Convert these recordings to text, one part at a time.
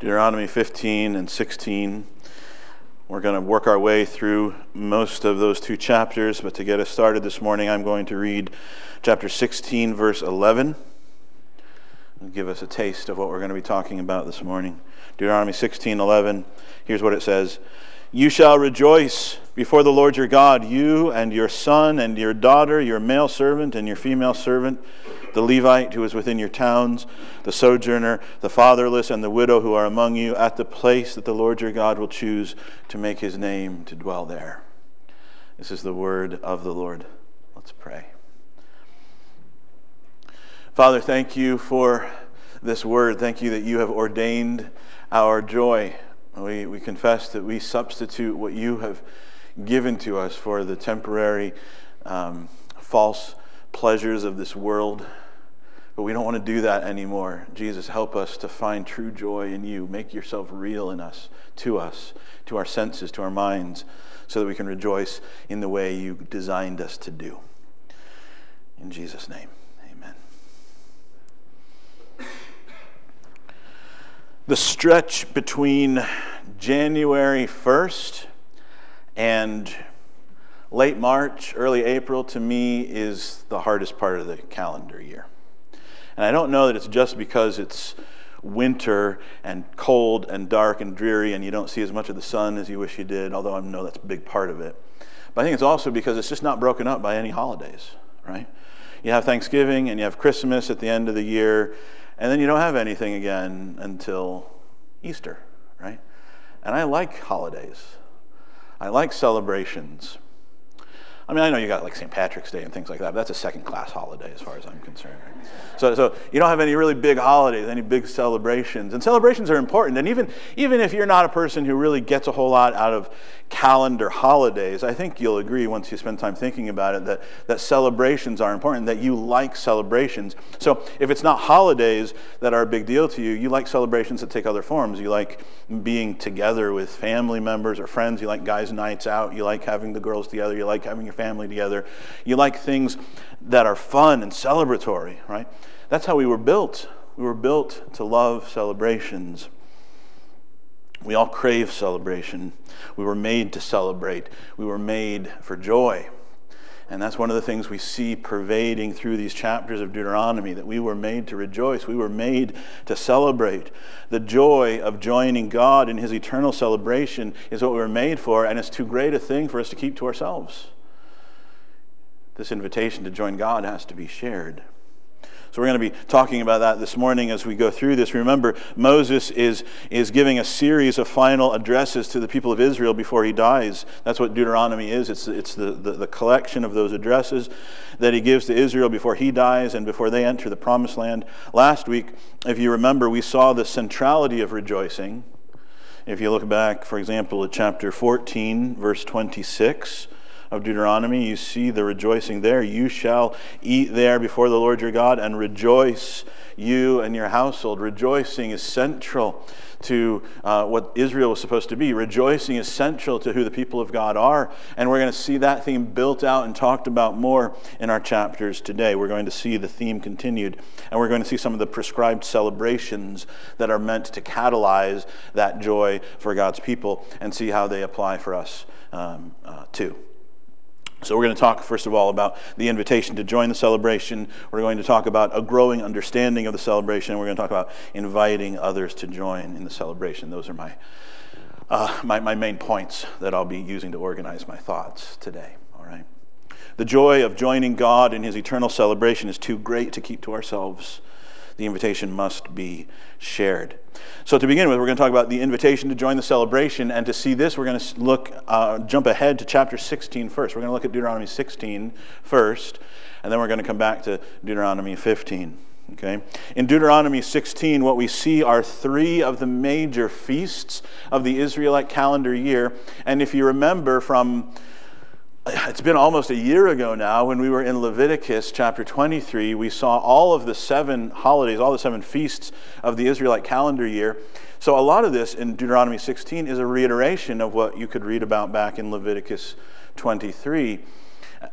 Deuteronomy 15 and 16. We're going to work our way through most of those two chapters, but to get us started this morning, I'm going to read chapter 16, verse 11, and give us a taste of what we're going to be talking about this morning. Deuteronomy 16, 11. Here's what it says You shall rejoice before the Lord your God, you and your son and your daughter, your male servant and your female servant the Levite who is within your towns, the sojourner, the fatherless, and the widow who are among you, at the place that the Lord your God will choose to make his name to dwell there. This is the word of the Lord. Let's pray. Father, thank you for this word. Thank you that you have ordained our joy. We, we confess that we substitute what you have given to us for the temporary, um, false pleasures of this world. But we don't want to do that anymore. Jesus, help us to find true joy in you. Make yourself real in us, to us, to our senses, to our minds, so that we can rejoice in the way you designed us to do. In Jesus' name, amen. The stretch between January 1st and Late March, early April to me is the hardest part of the calendar year. And I don't know that it's just because it's winter and cold and dark and dreary and you don't see as much of the sun as you wish you did, although I know that's a big part of it. But I think it's also because it's just not broken up by any holidays, right? You have Thanksgiving and you have Christmas at the end of the year, and then you don't have anything again until Easter, right? And I like holidays. I like celebrations. I mean, I know you got like St. Patrick's Day and things like that, but that's a second class holiday as far as I'm concerned. So, so you don't have any really big holidays, any big celebrations. And celebrations are important. And even, even if you're not a person who really gets a whole lot out of calendar holidays, I think you'll agree once you spend time thinking about it that, that celebrations are important, that you like celebrations. So if it's not holidays that are a big deal to you, you like celebrations that take other forms. You like being together with family members or friends. You like guys' nights out. You like having the girls together. You like having your family together. You like things that are fun and celebratory, right? That's how we were built. We were built to love celebrations. We all crave celebration. We were made to celebrate. We were made for joy. And that's one of the things we see pervading through these chapters of Deuteronomy that we were made to rejoice. We were made to celebrate. The joy of joining God in his eternal celebration is what we were made for, and it's too great a thing for us to keep to ourselves. This invitation to join God has to be shared. So we're going to be talking about that this morning as we go through this. Remember, Moses is, is giving a series of final addresses to the people of Israel before he dies. That's what Deuteronomy is. It's, it's the, the, the collection of those addresses that he gives to Israel before he dies and before they enter the promised land. Last week, if you remember, we saw the centrality of rejoicing. If you look back, for example, at chapter 14, verse 26 of Deuteronomy, you see the rejoicing there. You shall eat there before the Lord your God and rejoice, you and your household. Rejoicing is central to uh, what Israel was supposed to be. Rejoicing is central to who the people of God are. And we're going to see that theme built out and talked about more in our chapters today. We're going to see the theme continued. And we're going to see some of the prescribed celebrations that are meant to catalyze that joy for God's people and see how they apply for us um, uh, too. So, we're going to talk, first of all, about the invitation to join the celebration. We're going to talk about a growing understanding of the celebration. We're going to talk about inviting others to join in the celebration. Those are my, uh, my, my main points that I'll be using to organize my thoughts today. All right? The joy of joining God in his eternal celebration is too great to keep to ourselves. The invitation must be shared. So, to begin with, we're going to talk about the invitation to join the celebration. And to see this, we're going to look, uh, jump ahead to chapter 16 first. We're going to look at Deuteronomy 16 first, and then we're going to come back to Deuteronomy 15. Okay? In Deuteronomy 16, what we see are three of the major feasts of the Israelite calendar year. And if you remember from it's been almost a year ago now when we were in Leviticus chapter 23. We saw all of the seven holidays, all the seven feasts of the Israelite calendar year. So, a lot of this in Deuteronomy 16 is a reiteration of what you could read about back in Leviticus 23.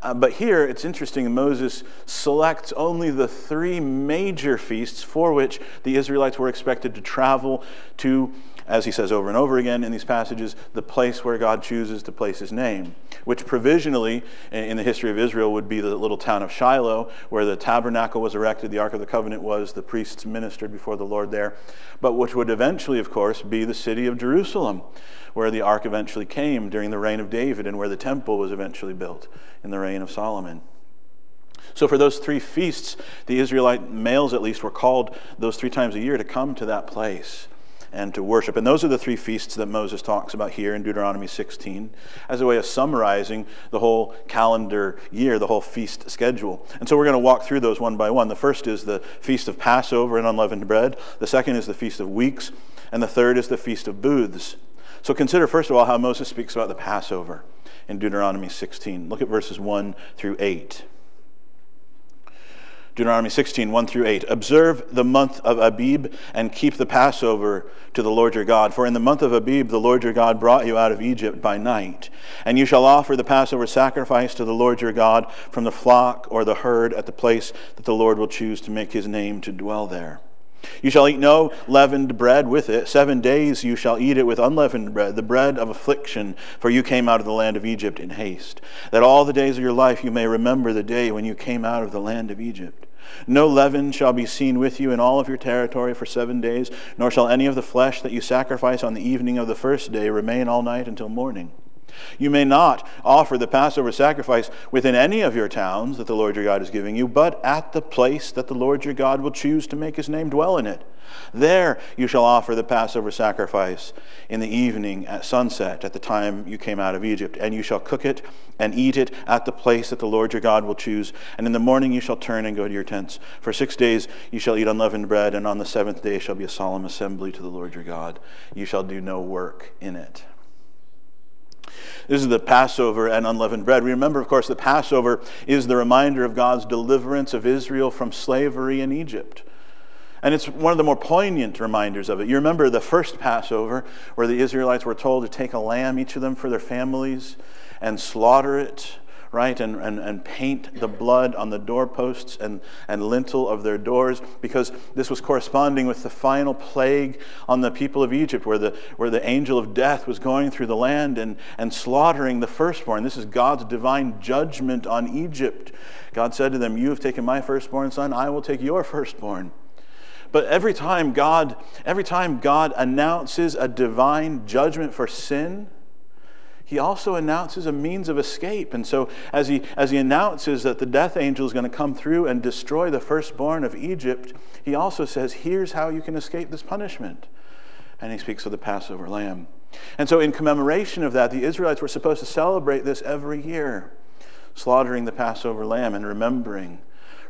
Uh, but here it's interesting, Moses selects only the three major feasts for which the Israelites were expected to travel to as he says over and over again in these passages, the place where God chooses to place his name, which provisionally in the history of Israel would be the little town of Shiloh, where the tabernacle was erected, the Ark of the Covenant was, the priests ministered before the Lord there, but which would eventually, of course, be the city of Jerusalem, where the Ark eventually came during the reign of David and where the temple was eventually built in the reign of Solomon. So, for those three feasts, the Israelite males at least were called those three times a year to come to that place and to worship. And those are the three feasts that Moses talks about here in Deuteronomy 16 as a way of summarizing the whole calendar year, the whole feast schedule. And so we're going to walk through those one by one. The first is the Feast of Passover and Unleavened Bread, the second is the Feast of Weeks, and the third is the Feast of Booths. So consider, first of all, how Moses speaks about the Passover in Deuteronomy 16. Look at verses 1 through 8. Deuteronomy 16, 1 through 8. Observe the month of Abib and keep the Passover to the Lord your God. For in the month of Abib, the Lord your God brought you out of Egypt by night. And you shall offer the Passover sacrifice to the Lord your God from the flock or the herd at the place that the Lord will choose to make his name to dwell there. You shall eat no leavened bread with it. Seven days you shall eat it with unleavened bread, the bread of affliction, for you came out of the land of Egypt in haste, that all the days of your life you may remember the day when you came out of the land of Egypt. No leaven shall be seen with you in all of your territory for seven days, nor shall any of the flesh that you sacrifice on the evening of the first day remain all night until morning. You may not offer the Passover sacrifice within any of your towns that the Lord your God is giving you, but at the place that the Lord your God will choose to make his name dwell in it. There you shall offer the Passover sacrifice in the evening at sunset, at the time you came out of Egypt. And you shall cook it and eat it at the place that the Lord your God will choose. And in the morning you shall turn and go to your tents. For six days you shall eat unleavened bread, and on the seventh day shall be a solemn assembly to the Lord your God. You shall do no work in it. This is the Passover and unleavened bread. We remember, of course, the Passover is the reminder of God's deliverance of Israel from slavery in Egypt. And it's one of the more poignant reminders of it. You remember the first Passover where the Israelites were told to take a lamb, each of them for their families, and slaughter it right? And, and, and paint the blood on the doorposts and, and lintel of their doors because this was corresponding with the final plague on the people of Egypt where the, where the angel of death was going through the land and, and slaughtering the firstborn. This is God's divine judgment on Egypt. God said to them, You have taken my firstborn son, I will take your firstborn. But every time God, every time God announces a divine judgment for sin, he also announces a means of escape. And so, as he, as he announces that the death angel is going to come through and destroy the firstborn of Egypt, he also says, Here's how you can escape this punishment. And he speaks of the Passover lamb. And so, in commemoration of that, the Israelites were supposed to celebrate this every year, slaughtering the Passover lamb and remembering,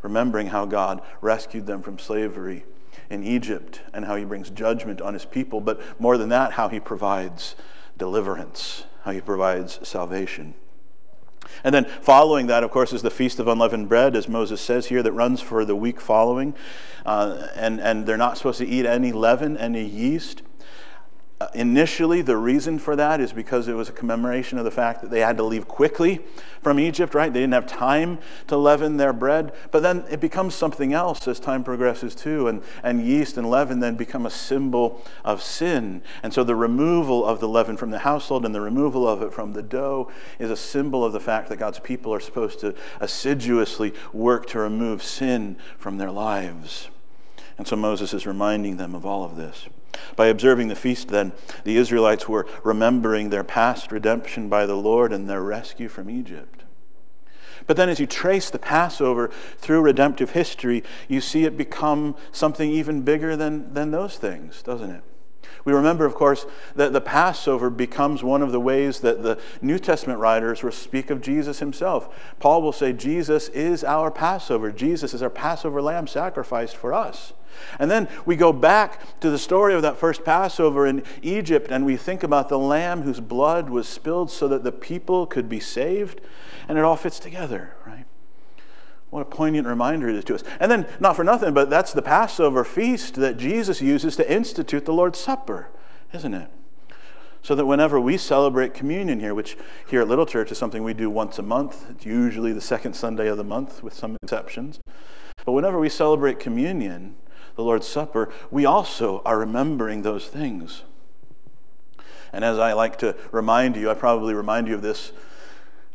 remembering how God rescued them from slavery in Egypt and how he brings judgment on his people, but more than that, how he provides deliverance how he provides salvation. And then following that, of course, is the Feast of Unleavened Bread, as Moses says here, that runs for the week following. Uh, and, and they're not supposed to eat any leaven, any yeast. Uh, initially, the reason for that is because it was a commemoration of the fact that they had to leave quickly from Egypt, right? They didn't have time to leaven their bread. But then it becomes something else as time progresses too. And, and yeast and leaven then become a symbol of sin. And so the removal of the leaven from the household and the removal of it from the dough is a symbol of the fact that God's people are supposed to assiduously work to remove sin from their lives. And so Moses is reminding them of all of this. By observing the feast, then, the Israelites were remembering their past redemption by the Lord and their rescue from Egypt. But then, as you trace the Passover through redemptive history, you see it become something even bigger than, than those things, doesn't it? We remember, of course, that the Passover becomes one of the ways that the New Testament writers will speak of Jesus himself. Paul will say, Jesus is our Passover. Jesus is our Passover lamb sacrificed for us. And then we go back to the story of that first Passover in Egypt and we think about the lamb whose blood was spilled so that the people could be saved. And it all fits together? What a poignant reminder it is to us. And then, not for nothing, but that's the Passover feast that Jesus uses to institute the Lord's Supper, isn't it? So that whenever we celebrate communion here, which here at Little Church is something we do once a month, it's usually the second Sunday of the month with some exceptions. But whenever we celebrate communion, the Lord's Supper, we also are remembering those things. And as I like to remind you, I probably remind you of this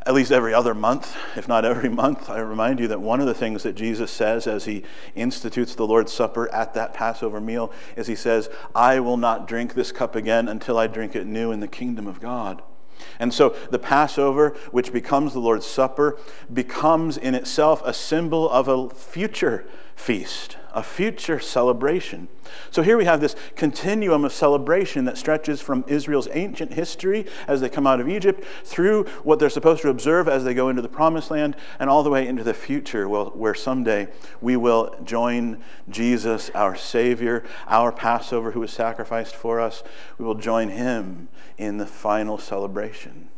at least every other month, if not every month, I remind you that one of the things that Jesus says as he institutes the Lord's Supper at that Passover meal is he says, I will not drink this cup again until I drink it new in the kingdom of God. And so the Passover, which becomes the Lord's Supper, becomes in itself a symbol of a future feast, a future celebration. So here we have this continuum of celebration that stretches from Israel's ancient history as they come out of Egypt through what they're supposed to observe as they go into the promised land and all the way into the future where someday we will join Jesus, our Savior, our Passover who was sacrificed for us. We will join him in the final celebration.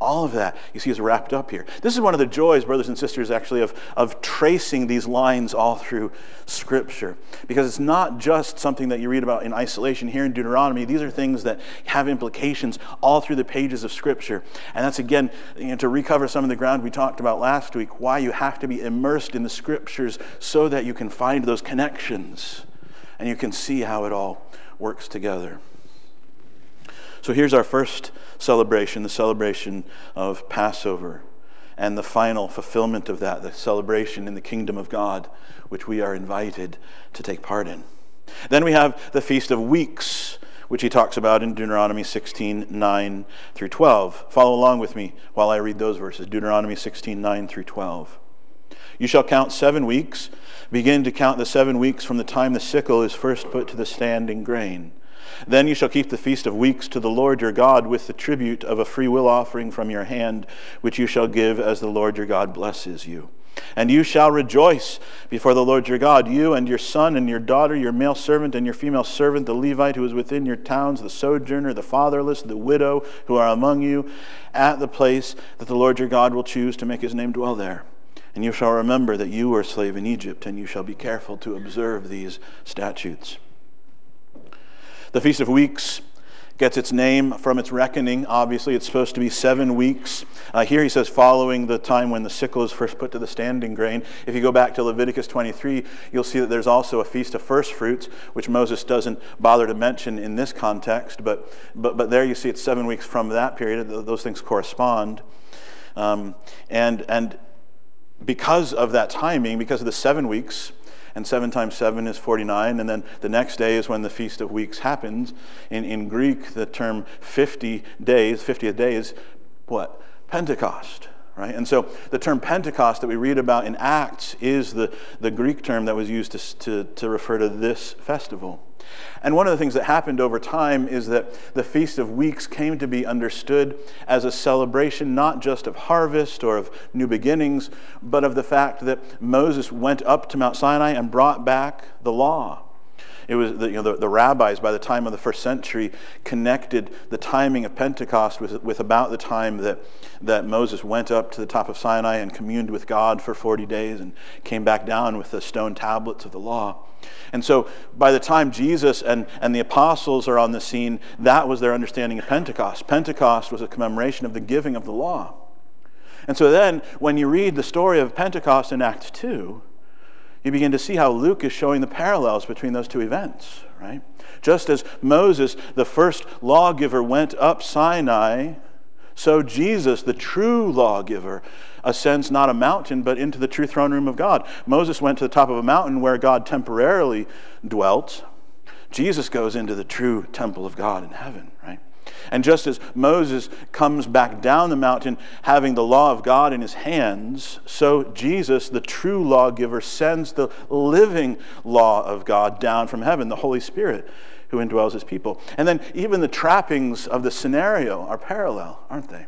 All of that, you see, is wrapped up here. This is one of the joys, brothers and sisters, actually, of, of tracing these lines all through Scripture. Because it's not just something that you read about in isolation here in Deuteronomy. These are things that have implications all through the pages of Scripture. And that's, again, you know, to recover some of the ground we talked about last week, why you have to be immersed in the Scriptures so that you can find those connections and you can see how it all works together. So here's our first celebration, the celebration of Passover, and the final fulfillment of that, the celebration in the kingdom of God, which we are invited to take part in. Then we have the Feast of Weeks, which he talks about in Deuteronomy 16, 9 through 12. Follow along with me while I read those verses Deuteronomy 16, 9 through 12. You shall count seven weeks. Begin to count the seven weeks from the time the sickle is first put to the standing grain. Then you shall keep the feast of weeks to the Lord your God with the tribute of a freewill offering from your hand, which you shall give as the Lord your God blesses you. And you shall rejoice before the Lord your God, you and your son and your daughter, your male servant and your female servant, the Levite who is within your towns, the sojourner, the fatherless, the widow who are among you, at the place that the Lord your God will choose to make his name dwell there. And you shall remember that you were a slave in Egypt, and you shall be careful to observe these statutes. The Feast of Weeks gets its name from its reckoning. Obviously, it's supposed to be seven weeks. Uh, here he says, following the time when the sickle is first put to the standing grain. If you go back to Leviticus 23, you'll see that there's also a feast of first fruits, which Moses doesn't bother to mention in this context. But, but, but there you see it's seven weeks from that period. Those things correspond. Um, and, and because of that timing, because of the seven weeks, and 7 times 7 is 49. And then the next day is when the Feast of Weeks happens. In, in Greek, the term 50 days, 50th day is what? Pentecost. Right? And so the term Pentecost that we read about in Acts is the, the Greek term that was used to, to, to refer to this festival. And one of the things that happened over time is that the Feast of Weeks came to be understood as a celebration not just of harvest or of new beginnings, but of the fact that Moses went up to Mount Sinai and brought back the law. It was the, you know, the, the, rabbis by the time of the first century connected the timing of Pentecost with, with about the time that, that Moses went up to the top of Sinai and communed with God for 40 days and came back down with the stone tablets of the law. And so by the time Jesus and, and the apostles are on the scene, that was their understanding of Pentecost. Pentecost was a commemoration of the giving of the law. And so then, when you read the story of Pentecost in Acts 2, you begin to see how Luke is showing the parallels between those two events, right? Just as Moses, the first lawgiver, went up Sinai, so Jesus, the true lawgiver, ascends not a mountain, but into the true throne room of God. Moses went to the top of a mountain where God temporarily dwelt. Jesus goes into the true temple of God in heaven, right? And just as Moses comes back down the mountain having the law of God in his hands, so Jesus, the true lawgiver, sends the living law of God down from heaven, the Holy Spirit who indwells his people. And then even the trappings of the scenario are parallel, aren't they?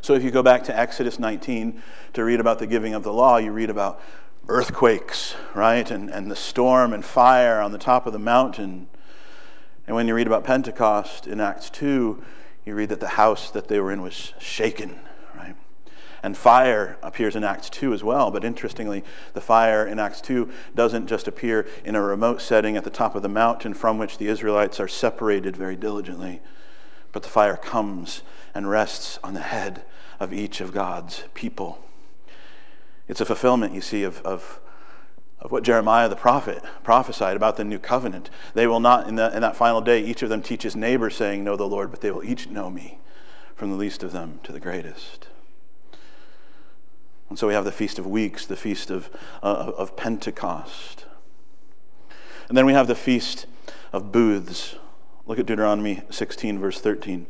So if you go back to Exodus 19 to read about the giving of the law, you read about earthquakes, right? And, and the storm and fire on the top of the mountain. And when you read about Pentecost in Acts 2, you read that the house that they were in was shaken, right? And fire appears in Acts 2 as well. But interestingly, the fire in Acts 2 doesn't just appear in a remote setting at the top of the mountain from which the Israelites are separated very diligently, but the fire comes and rests on the head of each of God's people. It's a fulfillment, you see, of, of, of what Jeremiah the prophet prophesied about the new covenant. They will not, in, the, in that final day, each of them teach his neighbor, saying, Know the Lord, but they will each know me, from the least of them to the greatest. And so we have the Feast of Weeks, the Feast of, uh, of Pentecost. And then we have the Feast of Booths. Look at Deuteronomy 16, verse 13.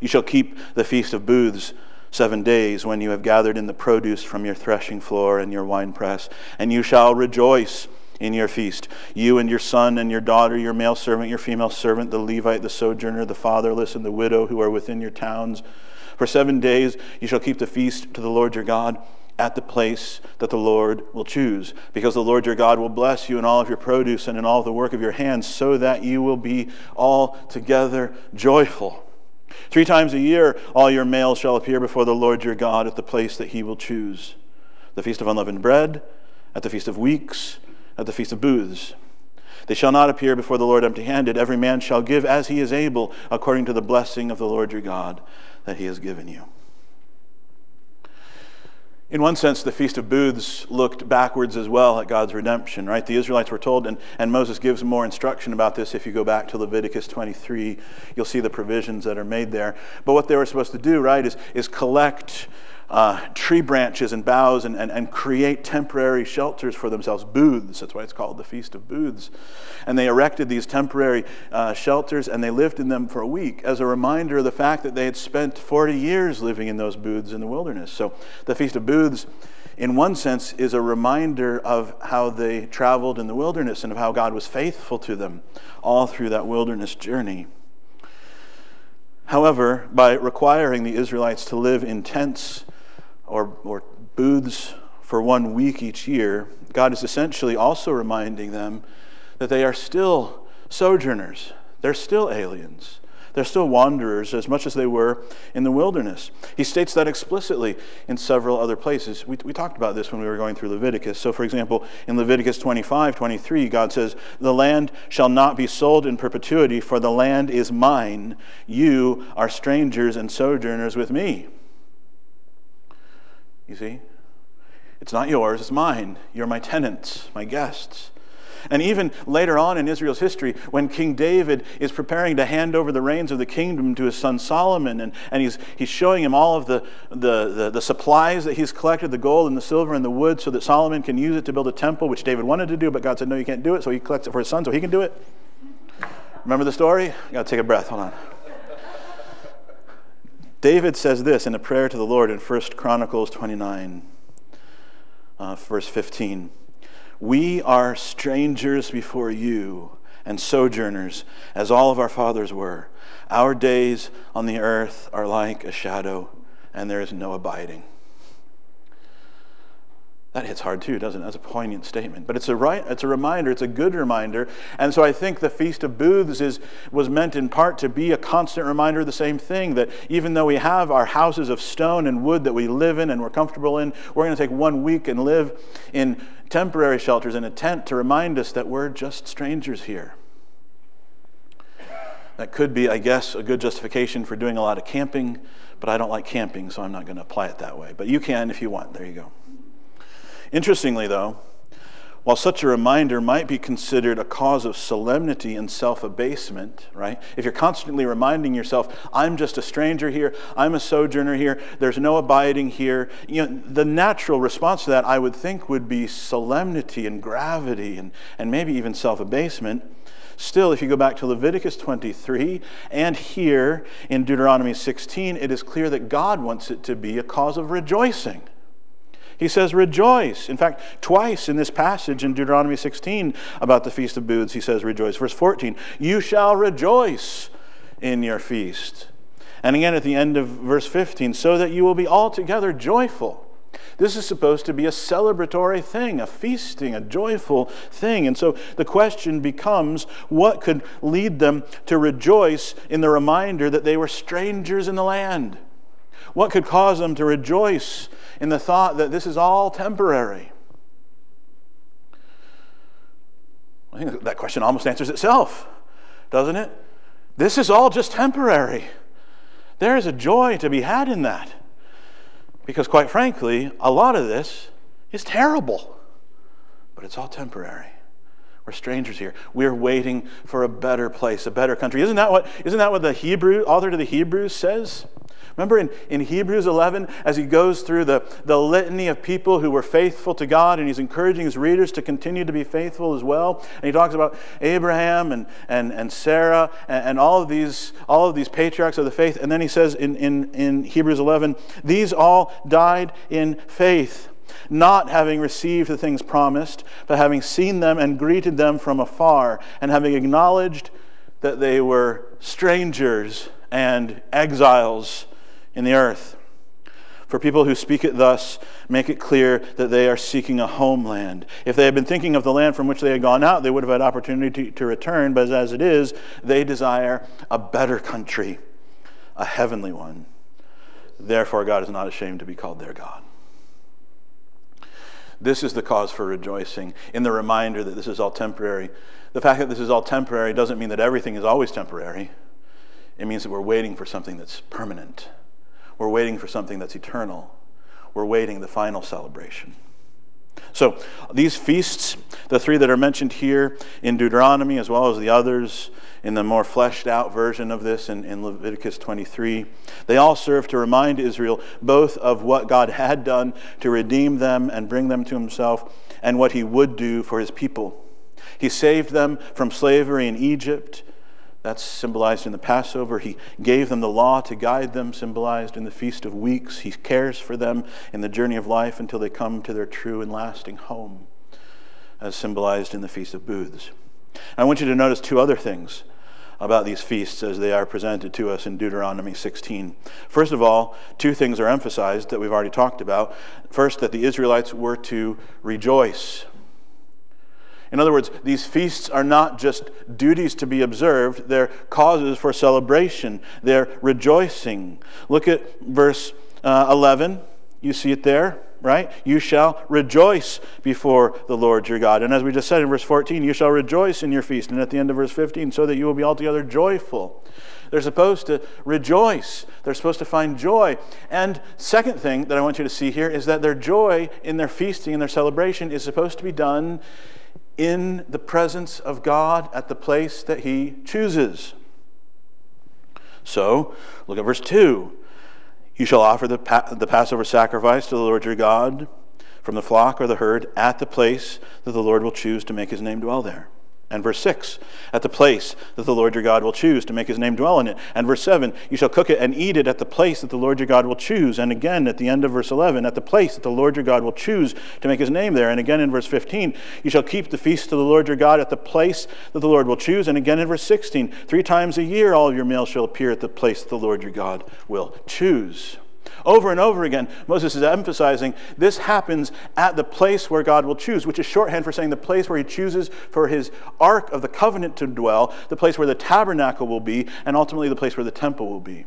You shall keep the Feast of Booths seven days when you have gathered in the produce from your threshing floor and your winepress, and you shall rejoice in your feast. You and your son and your daughter, your male servant, your female servant, the Levite, the sojourner, the fatherless, and the widow who are within your towns. For seven days you shall keep the feast to the Lord your God at the place that the Lord will choose, because the Lord your God will bless you in all of your produce and in all the work of your hands, so that you will be altogether joyful. Three times a year, all your males shall appear before the Lord your God at the place that he will choose the feast of unleavened bread, at the feast of weeks, at the feast of booths. They shall not appear before the Lord empty handed. Every man shall give as he is able, according to the blessing of the Lord your God that he has given you. In one sense, the Feast of Booths looked backwards as well at God's redemption, right? The Israelites were told, and, and Moses gives more instruction about this. If you go back to Leviticus 23, you'll see the provisions that are made there. But what they were supposed to do, right, is, is collect uh, tree branches and boughs and, and, and create temporary shelters for themselves, booths. That's why it's called the Feast of Booths. And they erected these temporary uh, shelters and they lived in them for a week as a reminder of the fact that they had spent 40 years living in those booths in the wilderness. So the Feast of Booths in one sense, is a reminder of how they traveled in the wilderness and of how God was faithful to them all through that wilderness journey. However, by requiring the Israelites to live in tents or, or booths for one week each year, God is essentially also reminding them that they are still sojourners, they're still aliens. They're still wanderers as much as they were in the wilderness. He states that explicitly in several other places. We, we talked about this when we were going through Leviticus. So, for example, in Leviticus 25 23, God says, The land shall not be sold in perpetuity, for the land is mine. You are strangers and sojourners with me. You see? It's not yours, it's mine. You're my tenants, my guests. And even later on in Israel's history, when King David is preparing to hand over the reins of the kingdom to his son Solomon, and, and he's, he's showing him all of the, the, the, the supplies that he's collected the gold and the silver and the wood so that Solomon can use it to build a temple, which David wanted to do, but God said, No, you can't do it. So he collects it for his son so he can do it. Remember the story? I got to take a breath. Hold on. David says this in a prayer to the Lord in 1 Chronicles 29, uh, verse 15. We are strangers before you and sojourners, as all of our fathers were. Our days on the earth are like a shadow, and there is no abiding. That hits hard too, doesn't it? That's a poignant statement. But it's a, right, it's a reminder, it's a good reminder. And so I think the Feast of Booths is, was meant in part to be a constant reminder of the same thing that even though we have our houses of stone and wood that we live in and we're comfortable in, we're going to take one week and live in temporary shelters in a tent to remind us that we're just strangers here. That could be, I guess, a good justification for doing a lot of camping, but I don't like camping, so I'm not going to apply it that way. But you can if you want. There you go. Interestingly, though, while such a reminder might be considered a cause of solemnity and self abasement, right? If you're constantly reminding yourself, I'm just a stranger here, I'm a sojourner here, there's no abiding here, you know, the natural response to that, I would think, would be solemnity and gravity and, and maybe even self abasement. Still, if you go back to Leviticus 23 and here in Deuteronomy 16, it is clear that God wants it to be a cause of rejoicing. He says, rejoice. In fact, twice in this passage in Deuteronomy 16 about the Feast of Booths, he says, rejoice. Verse 14, you shall rejoice in your feast. And again at the end of verse 15, so that you will be altogether joyful. This is supposed to be a celebratory thing, a feasting, a joyful thing. And so the question becomes what could lead them to rejoice in the reminder that they were strangers in the land? What could cause them to rejoice in the thought that this is all temporary? I think that question almost answers itself, doesn't it? This is all just temporary. There is a joy to be had in that. Because, quite frankly, a lot of this is terrible, but it's all temporary. We're strangers here. We're waiting for a better place, a better country. Isn't that what, isn't that what the Hebrew, author to the Hebrews says? Remember in, in Hebrews 11, as he goes through the, the litany of people who were faithful to God, and he's encouraging his readers to continue to be faithful as well. And he talks about Abraham and, and, and Sarah and, and all, of these, all of these patriarchs of the faith. And then he says in, in, in Hebrews 11, these all died in faith not having received the things promised, but having seen them and greeted them from afar, and having acknowledged that they were strangers and exiles in the earth. For people who speak it thus, make it clear that they are seeking a homeland. If they had been thinking of the land from which they had gone out, they would have had opportunity to, to return, but as it is, they desire a better country, a heavenly one. Therefore, God is not ashamed to be called their God. This is the cause for rejoicing in the reminder that this is all temporary. The fact that this is all temporary doesn't mean that everything is always temporary. It means that we're waiting for something that's permanent. We're waiting for something that's eternal. We're waiting the final celebration. So, these feasts, the three that are mentioned here in Deuteronomy, as well as the others in the more fleshed out version of this in, in, Leviticus 23, they all serve to remind Israel both of what God had done to redeem them and bring them to himself, and what he would do for his people. He saved them from slavery in Egypt that's symbolized in the Passover. He gave them the law to guide them, symbolized in the Feast of Weeks. He cares for them in the journey of life until they come to their true and lasting home, as symbolized in the Feast of Booths. I want you to notice two other things about these feasts as they are presented to us in Deuteronomy 16. First of all, two things are emphasized that we've already talked about. First, that the Israelites were to rejoice in other words, these feasts are not just duties to be observed, they're causes for celebration, they're rejoicing. Look at verse uh, 11. You see it there, right? You shall rejoice before the Lord your God. And as we just said in verse 14, you shall rejoice in your feast. And at the end of verse 15, so that you will be altogether joyful. They're supposed to rejoice. They're supposed to find joy. And second thing that I want you to see here is that their joy in their feasting and their celebration is supposed to be done in the presence of God at the place that he chooses. So, look at verse 2. You shall offer the, pa- the Passover sacrifice to the Lord your God from the flock or the herd at the place that the Lord will choose to make his name dwell there. And verse 6, at the place that the Lord your God will choose to make his name dwell in it. And verse 7, you shall cook it and eat it at the place that the Lord your God will choose. And again at the end of verse 11, at the place that the Lord your God will choose to make his name there. And again in verse 15, you shall keep the feast to the Lord your God at the place that the Lord will choose. And again in verse 16, three times a year all your males shall appear at the place that the Lord your God will choose. Over and over again, Moses is emphasizing this happens at the place where God will choose, which is shorthand for saying the place where he chooses for his ark of the covenant to dwell, the place where the tabernacle will be, and ultimately the place where the temple will be.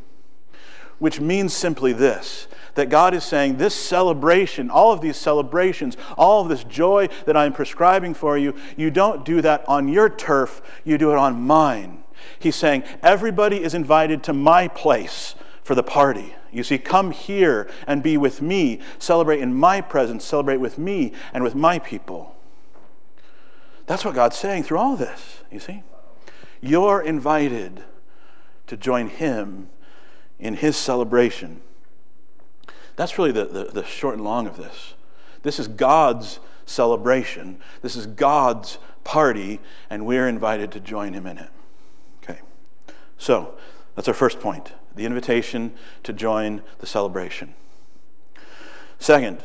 Which means simply this that God is saying, This celebration, all of these celebrations, all of this joy that I'm prescribing for you, you don't do that on your turf, you do it on mine. He's saying, Everybody is invited to my place for the party. You see, come here and be with me. Celebrate in my presence. Celebrate with me and with my people. That's what God's saying through all this, you see. You're invited to join Him in His celebration. That's really the, the, the short and long of this. This is God's celebration, this is God's party, and we're invited to join Him in it. Okay. So, that's our first point the invitation to join the celebration. Second,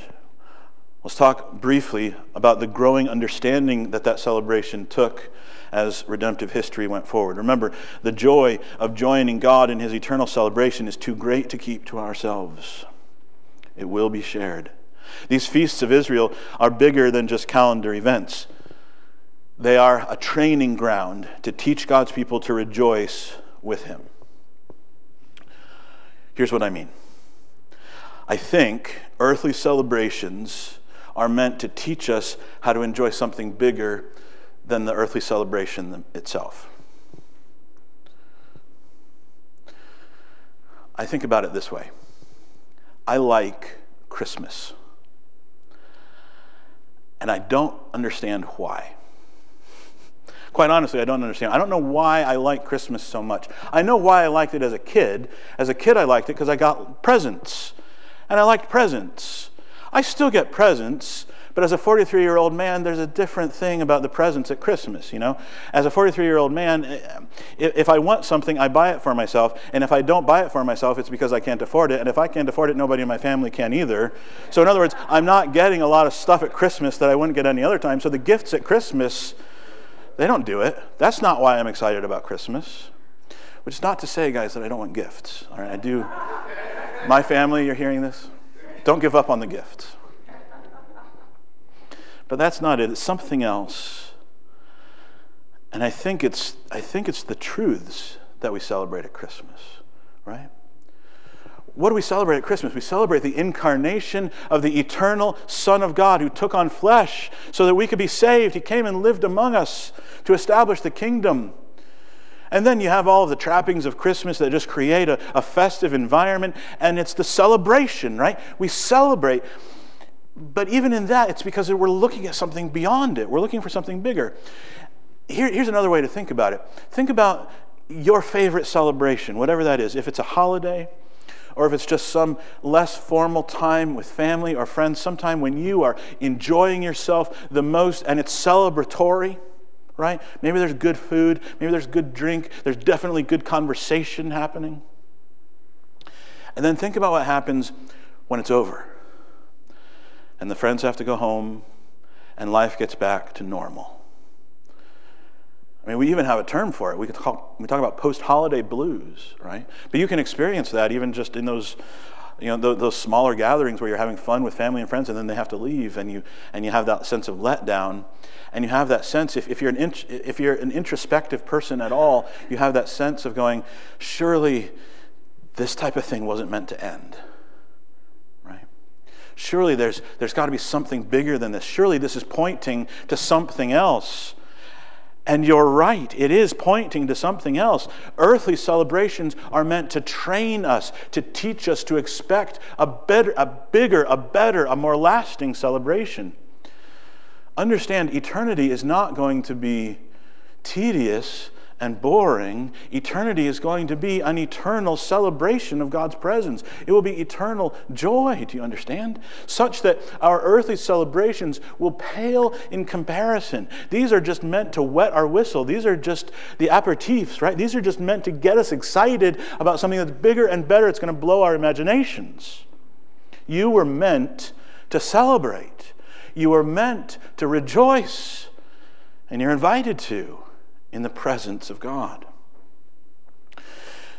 let's talk briefly about the growing understanding that that celebration took as redemptive history went forward. Remember, the joy of joining God in his eternal celebration is too great to keep to ourselves. It will be shared. These feasts of Israel are bigger than just calendar events. They are a training ground to teach God's people to rejoice with him. Here's what I mean I think earthly celebrations are meant to teach us how to enjoy something bigger than the earthly celebration itself. I think about it this way I like Christmas. And I don't understand why. Quite honestly, I don't understand. I don't know why I like Christmas so much. I know why I liked it as a kid. As a kid, I liked it because I got presents. And I liked presents. I still get presents, but as a 43 year old man, there's a different thing about the presents at Christmas, you know? As a 43 year old man, eh, if I want something, I buy it for myself. And if I don't buy it for myself, it's because I can't afford it. And if I can't afford it, nobody in my family can either. So, in other words, I'm not getting a lot of stuff at Christmas that I wouldn't get any other time. So, the gifts at Christmas, they don't do it. That's not why I'm excited about Christmas. Which is not to say, guys, that I don't want gifts. All right, I do. My family, you're hearing this? Don't give up on the gifts. But that's not it. It's something else. And I think it's, I think it's the truths that we celebrate at Christmas, right? What do we celebrate at Christmas? We celebrate the incarnation of the eternal Son of God who took on flesh so that we could be saved. He came and lived among us to establish the kingdom. And then you have all of the trappings of Christmas that just create a, a festive environment, and it's the celebration, right? We celebrate but even in that, it's because we're looking at something beyond it. We're looking for something bigger. Here, here's another way to think about it think about your favorite celebration, whatever that is. If it's a holiday, or if it's just some less formal time with family or friends, sometime when you are enjoying yourself the most and it's celebratory, right? Maybe there's good food, maybe there's good drink, there's definitely good conversation happening. And then think about what happens when it's over and the friends have to go home, and life gets back to normal. I mean, we even have a term for it. We, talk, we talk about post holiday blues, right? But you can experience that even just in those. You know, those, those smaller gatherings where you're having fun with family and friends, and then they have to leave, and you, and you have that sense of letdown. And you have that sense, if, if, you're an if you're an introspective person at all, you have that sense of going, surely this type of thing wasn't meant to end Right? surely there's, there's got to be something bigger than this. Surely this is pointing to something else. And you're right, it is pointing to something else. Earthly celebrations are meant to train us, to teach us to expect a better, a bigger, a better, a more lasting celebration. Understand, eternity is not going to be tedious and boring, eternity is going to be an eternal celebration of God's presence. It will be eternal joy, do you understand? Such that our earthly celebrations will pale in comparison. These are just meant to wet our whistle. These are just the aperitifs, right? These are just meant to get us excited about something that's bigger and better. It's going to blow our imaginations. You were meant to celebrate, you were meant to rejoice, and you're invited to in the presence of God.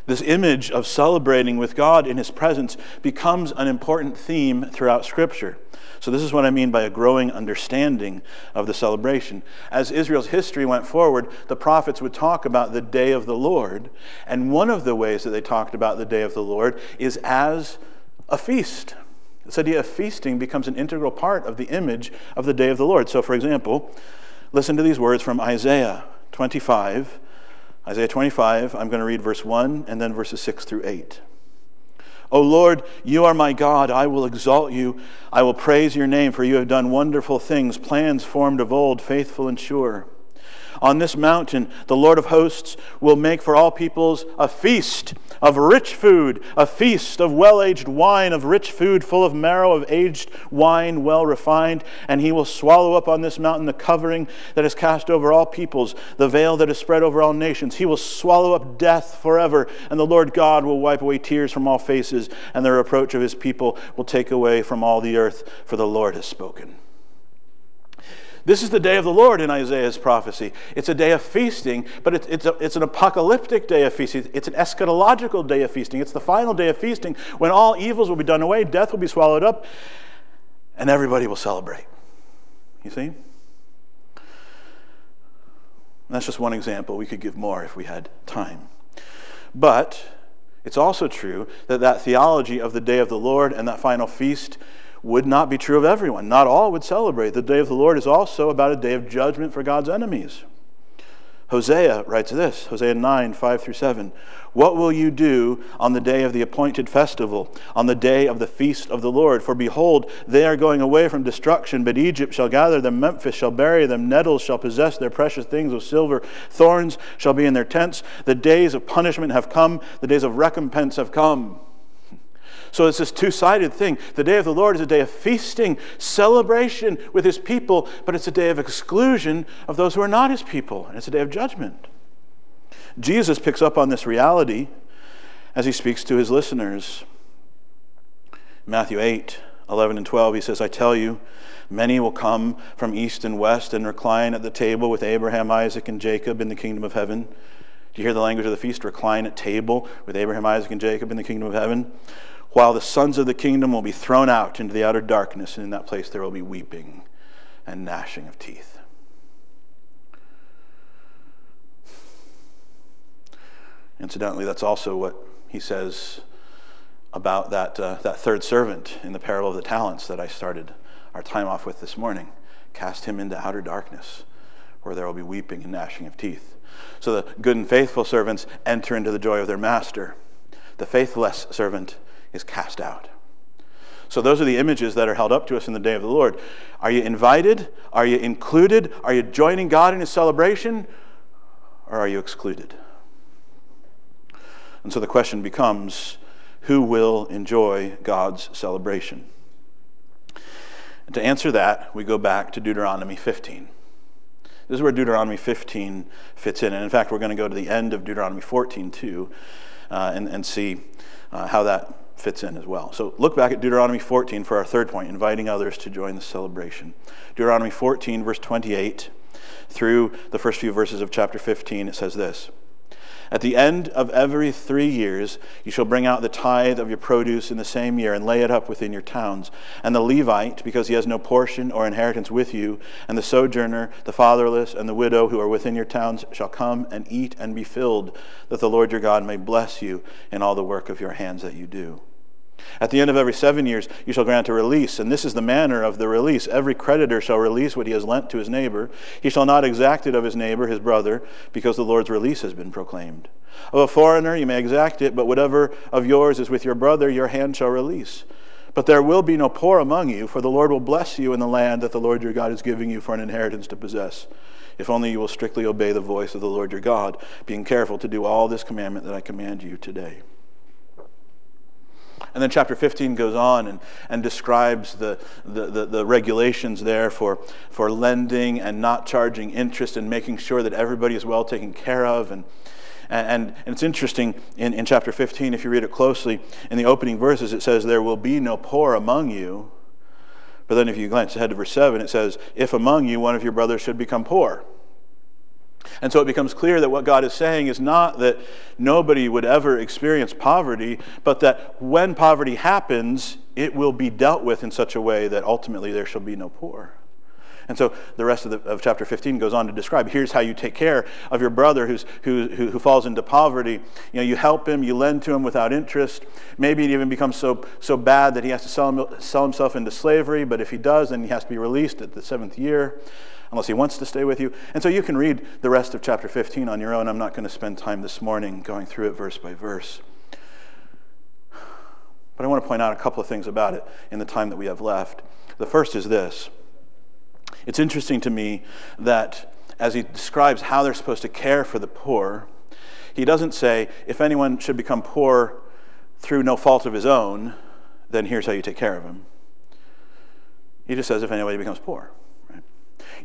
This image of celebrating with God in His presence becomes an important theme throughout Scripture. So, this is what I mean by a growing understanding of the celebration. As Israel's history went forward, the prophets would talk about the day of the Lord. And one of the ways that they talked about the day of the Lord is as a feast. This idea of feasting becomes an integral part of the image of the day of the Lord. So, for example, listen to these words from Isaiah 25. Isaiah 25, I'm going to read verse 1 and then verses 6 through 8. O Lord, you are my God. I will exalt you. I will praise your name, for you have done wonderful things, plans formed of old, faithful and sure. On this mountain, the Lord of hosts will make for all peoples a feast of rich food, a feast of well aged wine, of rich food full of marrow, of aged wine well refined. And he will swallow up on this mountain the covering that is cast over all peoples, the veil that is spread over all nations. He will swallow up death forever. And the Lord God will wipe away tears from all faces, and the reproach of his people will take away from all the earth, for the Lord has spoken. This is the day of the Lord in Isaiah's prophecy. It's a day of feasting, but it's, it's, a, it's an apocalyptic day of feasting. It's an eschatological day of feasting. It's the final day of feasting when all evils will be done away, death will be swallowed up, and everybody will celebrate. You see? that's just one example. We could give more if we had time. But It's also true that that theology of the day of the Lord and that final feast would not be true of everyone. Not all would celebrate. The day of the Lord is also about a day of judgment for God's enemies. Hosea writes this Hosea 9, 5 through 7. What will you do on the day of the appointed festival, on the day of the feast of the Lord? For behold, they are going away from destruction, but Egypt shall gather them, Memphis shall bury them, nettles shall possess their precious things of silver, thorns shall be in their tents. The days of punishment have come, the days of recompense have come. So it's this two sided thing. The day of the Lord is a day of feasting, celebration with his people, but it's a day of exclusion of those who are not his people, and it's a day of judgment. Jesus picks up on this reality as he speaks to his listeners. Matthew 8, 11 and 12, he says, I tell you, many will come from east and west and recline at the table with Abraham, Isaac, and Jacob in the kingdom of heaven. Do you hear the language of the feast? Recline at table with Abraham, Isaac, and Jacob in the kingdom of heaven while the sons of the kingdom will be thrown out into the outer darkness, and in that place there will be weeping and gnashing of teeth. Incidentally, that's also what he says about that, uh, that third servant in the parable of the talents that I started our time off with this morning. Cast him into outer darkness, where there will be weeping and gnashing of teeth. So the good and faithful servants enter into the joy of their master. The faithless servant is cast out. So, those are the images that are held up to us in the day of the Lord. Are you invited? Are you included? Are you joining God in his celebration? Or are you excluded? And so the question becomes who will enjoy God's celebration? And to answer that, we go back to Deuteronomy 15. This is where Deuteronomy 15 fits in. And in fact, we're going to go to the end of Deuteronomy 14 too uh, and, and see uh, how that fits in as well. So look back at Deuteronomy 14 for our third point, inviting others to join the celebration. Deuteronomy 14, verse 28 through the first few verses of chapter 15, it says this. At the end of every three years, you shall bring out the tithe of your produce in the same year and lay it up within your towns. And the Levite, because he has no portion or inheritance with you, and the sojourner, the fatherless, and the widow who are within your towns shall come and eat and be filled, that the Lord your God may bless you in all the work of your hands that you do. At the end of every seven years, you shall grant a release, and this is the manner of the release. Every creditor shall release what he has lent to his neighbor. He shall not exact it of his neighbor, his brother, because the Lord's release has been proclaimed. Of a foreigner you may exact it, but whatever of yours is with your brother, your hand shall release. But there will be no poor among you, for the Lord will bless you in the land that the Lord your God is giving you for an inheritance to possess. If only you will strictly obey the voice of the Lord your God, being careful to do all this commandment that I command you today. And then chapter 15 goes on and, and describes the, the, the, the, regulations there for, for lending and not charging interest and making sure that everybody is well taken care of. And, and, and it's interesting in, in chapter 15, if you read it closely, in the opening verses, it says, There will be no poor among you. But then if you glance ahead to verse 7, it says, If among you one of your brothers should become poor. And so it becomes clear that what God is saying is not that nobody would ever experience poverty, but that when poverty happens, it will be dealt with in such a way that ultimately there shall be no poor. And so the rest of, the, of chapter 15 goes on to describe here's how you take care of your brother who's, who, who, who falls into poverty. You know, you help him, you lend to him without interest. Maybe it even becomes so, so bad that he has to sell, him, sell himself into slavery, but if he does, then he has to be released at the seventh year unless he wants to stay with you. And so you can read the rest of chapter 15 on your own. I'm not going to spend time this morning going through it verse by verse. But I want to point out a couple of things about it in the time that we have left. The first is this it's interesting to me that as he describes how they're supposed to care for the poor, he doesn't say, if anyone should become poor through no fault of his own, then here's how you take care of him. He just says, if anybody becomes poor.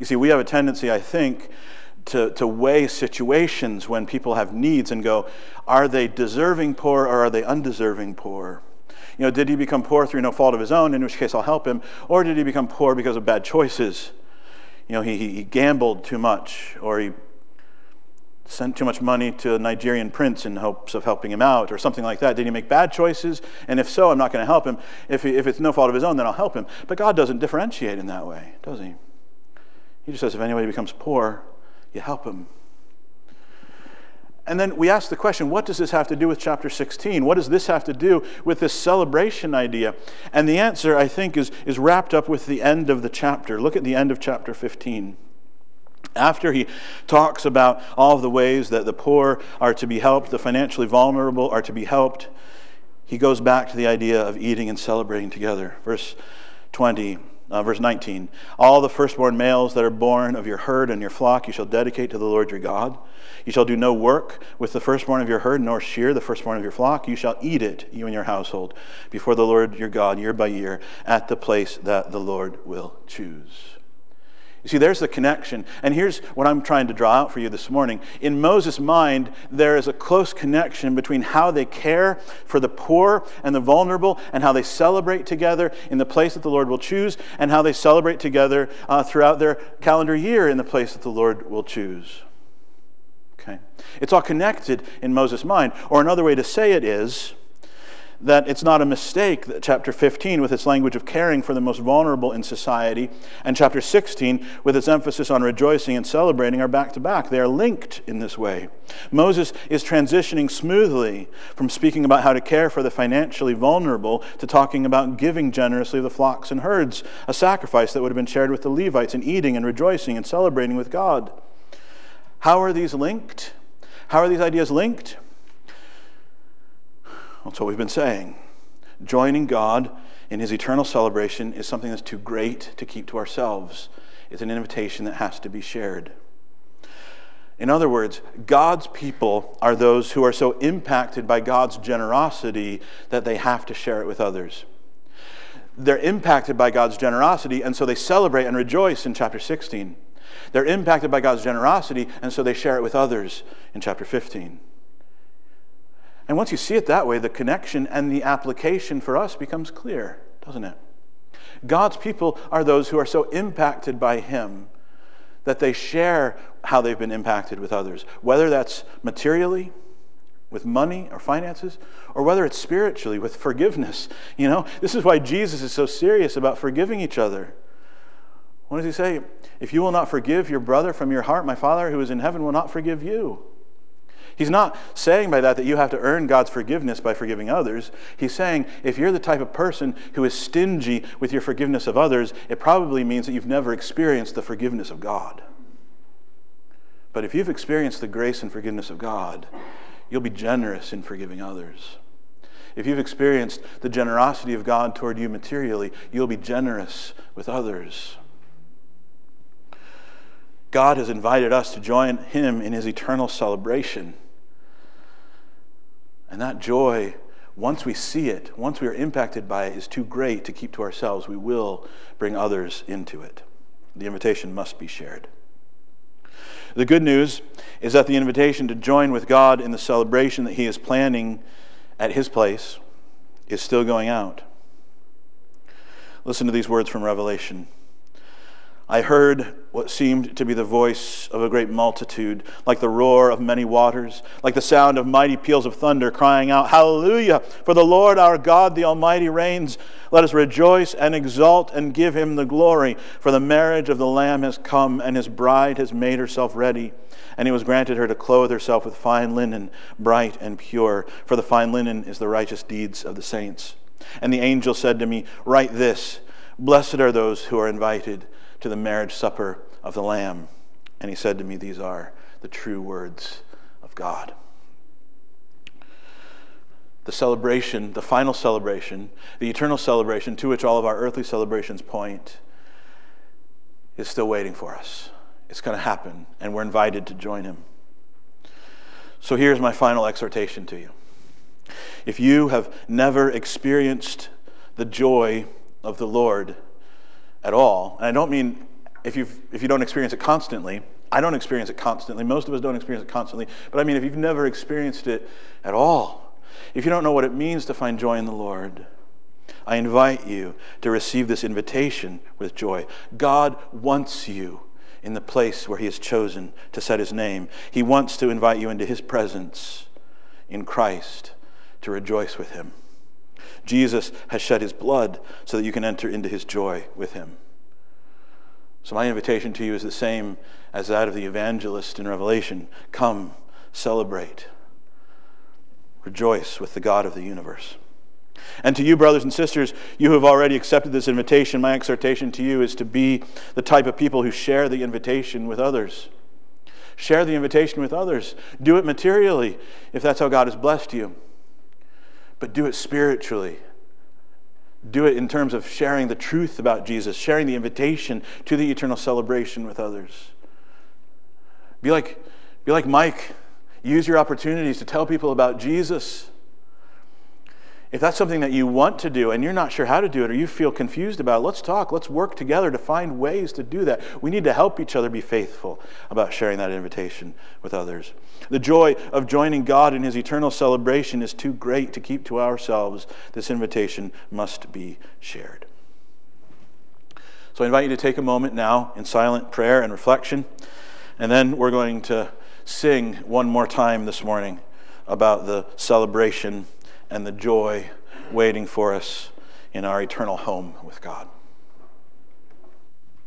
You see, we have a tendency, I think, to, to weigh situations when people have needs and go, are they deserving poor or are they undeserving poor? You know, did he become poor through no fault of his own, in which case I'll help him, or did he become poor because of bad choices? You know, he, he gambled too much, or he sent too much money to a Nigerian prince in hopes of helping him out, or something like that. Did he make bad choices? And if so, I'm not going to help him. If, he, if it's no fault of his own, then I'll help him. But God doesn't differentiate in that way, does he? He just says, if anybody becomes poor, you help him. And then we ask the question what does this have to do with chapter 16? What does this have to do with this celebration idea? And the answer, I think, is, is wrapped up with the end of the chapter. Look at the end of chapter 15. After he talks about all of the ways that the poor are to be helped, the financially vulnerable are to be helped, he goes back to the idea of eating and celebrating together. Verse 20 uh, verse 19 All the firstborn males that are born of your herd and your flock you shall dedicate to the Lord your God. You shall do no work with the firstborn of your herd, nor shear the firstborn of your flock. You shall eat it, you and your household, before the Lord your God, year by year, at the place that the Lord will choose. You see, there's the connection. And here's what I'm trying to draw out for you this morning. In Moses' mind, there is a close connection between how they care for the poor and the vulnerable and how they celebrate together in the place that the Lord will choose and how they celebrate together uh, throughout their calendar year in the place that the Lord will choose. Okay? It's all connected in Moses' mind. Or another way to say it is, that it's not a mistake that chapter 15, with its language of caring for the most vulnerable in society, and chapter 16, with its emphasis on rejoicing and celebrating, are back to back. They are linked in this way. Moses is transitioning smoothly from speaking about how to care for the financially vulnerable to talking about giving generously the flocks and herds, a sacrifice that would have been shared with the Levites, and eating and rejoicing and celebrating with God. How are these linked? How are these ideas linked? That's what we've been saying. Joining God in his eternal celebration is something that's too great to keep to ourselves. It's an invitation that has to be shared. In other words, God's people are those who are so impacted by God's generosity that they have to share it with others. They're impacted by God's generosity, and so they celebrate and rejoice in chapter 16. They're impacted by God's generosity, and so they share it with others in chapter 15. And once you see it that way, the connection and the application for us becomes clear, doesn't it? God's people are those who are so impacted by Him that they share how they've been impacted with others, whether that's materially, with money or finances, or whether it's spiritually, with forgiveness. You know, this is why Jesus is so serious about forgiving each other. What does he say? If you will not forgive your brother from your heart, my Father who is in heaven will not forgive you. He's not saying by that that you have to earn God's forgiveness by forgiving others. He's saying if you're the type of person who is stingy with your forgiveness of others, it probably means that you've never experienced the forgiveness of God. But if you've experienced the grace and forgiveness of God, you'll be generous in forgiving others. If you've experienced the generosity of God toward you materially, you'll be generous with others. God has invited us to join Him in His eternal celebration. And that joy, once we see it, once we are impacted by it, is too great to keep to ourselves. We will bring others into it. The invitation must be shared. The good news is that the invitation to join with God in the celebration that He is planning at His place is still going out. Listen to these words from Revelation. I heard what seemed to be the voice of a great multitude, like the roar of many waters, like the sound of mighty peals of thunder, crying out, Hallelujah! For the Lord our God, the Almighty, reigns. Let us rejoice and exult and give him the glory. For the marriage of the Lamb has come, and his bride has made herself ready. And it was granted her to clothe herself with fine linen, bright and pure, for the fine linen is the righteous deeds of the saints. And the angel said to me, Write this Blessed are those who are invited to the marriage supper of the Lamb. And he said to me, These are the true words of God. The celebration, the final celebration, the eternal celebration to which all of our earthly celebrations point, is still waiting for us. It's going to happen, and we're invited to join him. So here's my final exhortation to you. If you have never experienced the joy of the Lord, at all. And I don't mean if, you've, if you don't experience it constantly. I don't experience it constantly. Most of us don't experience it constantly. But I mean, if you've never experienced it at all, if you don't know what it means to find joy in the Lord, I invite you to receive this invitation with joy. God wants you in the place where He has chosen to set His name. He wants to invite you into His presence in Christ to rejoice with Him. Jesus has shed his blood so that you can enter into his joy with him. So, my invitation to you is the same as that of the evangelist in Revelation Come, celebrate, rejoice with the God of the universe. And to you, brothers and sisters, you who have already accepted this invitation, my exhortation to you is to be the type of people who share the invitation with others. Share the invitation with others. Do it materially if that's how God has blessed you, but do it spiritually. Do it in terms of sharing the truth about Jesus, sharing the invitation to the eternal celebration with others. Be like, be like Mike. Use your opportunities to tell people about Jesus. If that's something that you want to do and you're not sure how to do it or you feel confused about it, let's talk. Let's work together to find ways to do that. We need to help each other be faithful about sharing that invitation with others. The joy of joining God in his eternal celebration is too great to keep to ourselves. This invitation must be shared. So I invite you to take a moment now in silent prayer and reflection, and then we're going to sing one more time this morning about the celebration and the joy waiting for us in our eternal home with God.